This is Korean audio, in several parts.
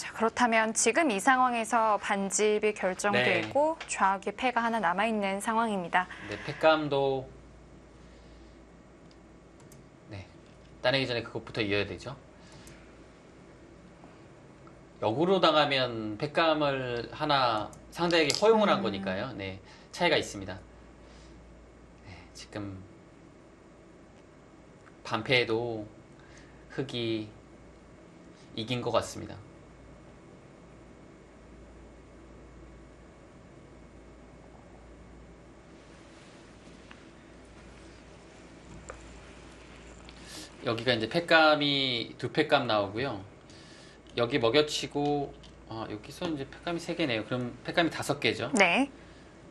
자, 그렇다면 지금 이 상황에서 반집이 결정되고 좌우의 패가 하나 남아 있는 상황입니다. 네, 팩감도 네 따내기 전에 그것부터 이어야 되죠. 역으로 당하면 팩감을 하나 상대에게 허용을 한 음. 거니까요. 네 차이가 있습니다. 네, 지금 반패에도 흑이 이긴 것 같습니다. 여기가 이제 팩감이 두 팩감 나오고요. 여기 먹여치고 아, 여기서 이제 팩감이 세 개네요. 그럼 팩감이 다섯 개죠. 네.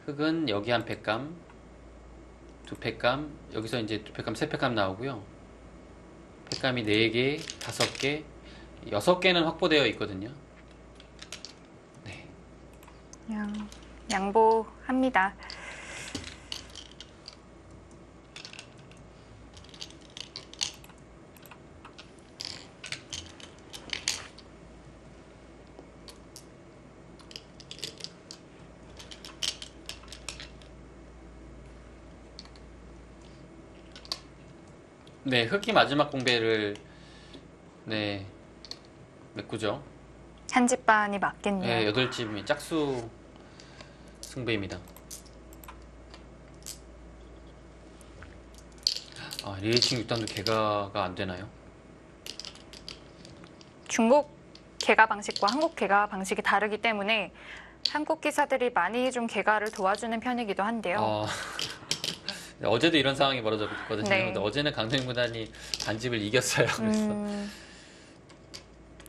흑은 여기 한 팩감, 두 팩감, 여기서 이제 두 팩감, 세 팩감 나오고요. 팩감이 네 개, 다섯 개, 여섯 개는 확보되어 있거든요. 네. 양, 양보합니다. 네, 흑이 마지막 공배를 네 메꾸죠. 한 집 반이 맞겠네요. 네, 여덟 집이 짝수 승배입니다. 아, 리에이칭 6단도 개가가 안 되나요? 중국 개가 방식과 한국 개가 방식이 다르기 때문에 한국 기사들이 많이 좀 개가를 도와주는 편이기도 한데요. 아, 네, 어제도 이런 상황이 벌어졌거든요. 네. 근데 어제는 강릉 구단이 반집을 이겼어요. 그래서 음,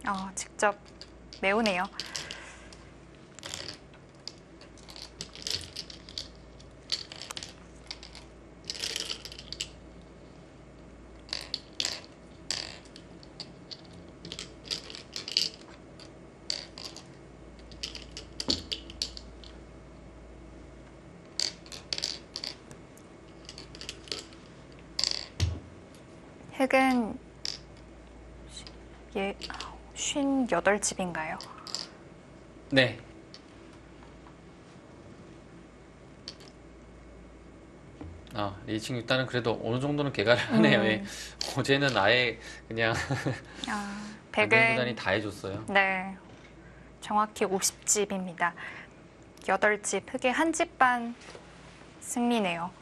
어, 직접 메우네요. 흑은 예, 58집인가요? 네. 아, 리에이칭 6단은 그래도 어느 정도는 개가를 하네요. 음. 예. 어제는 아예 그냥 아, 강릉 구단이 백은 다 해줬어요. 네 정확히 50집입니다. 8집 흑의 한집반 승리네요.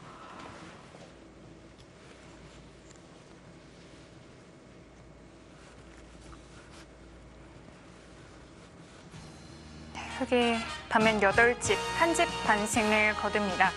네, 흑의 반면 8집 한 집 반승을 거둡니다.